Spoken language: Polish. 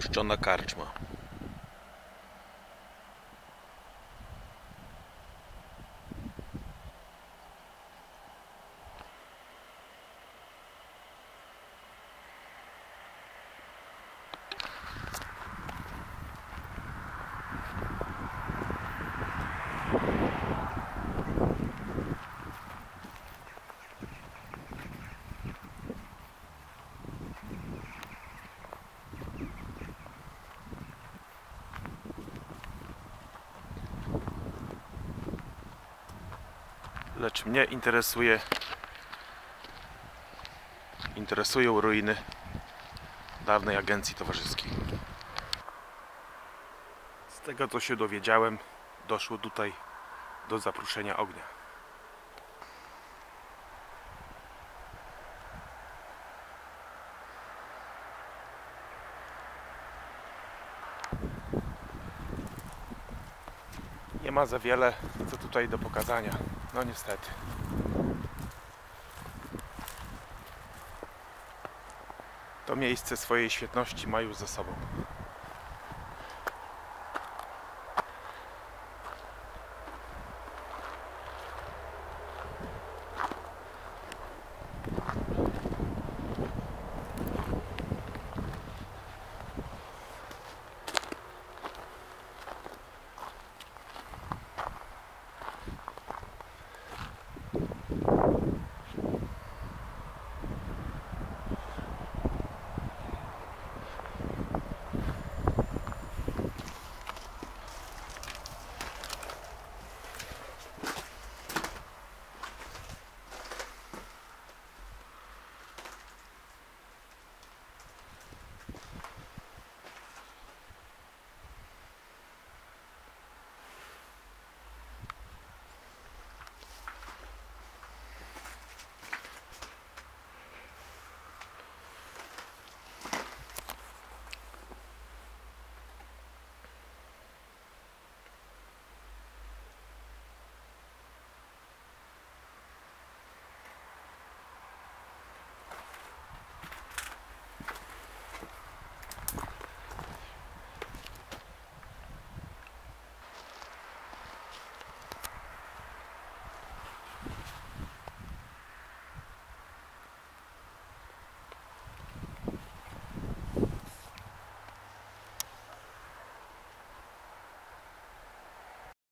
Opuszczona karczma. Lecz mnie interesuje interesują ruiny dawnej agencji towarzyskiej. Z tego co się dowiedziałem, doszło tutaj do zapruszenia ognia. Nie ma za wiele co tutaj do pokazania. No niestety. To miejsce swojej świetności ma już za sobą.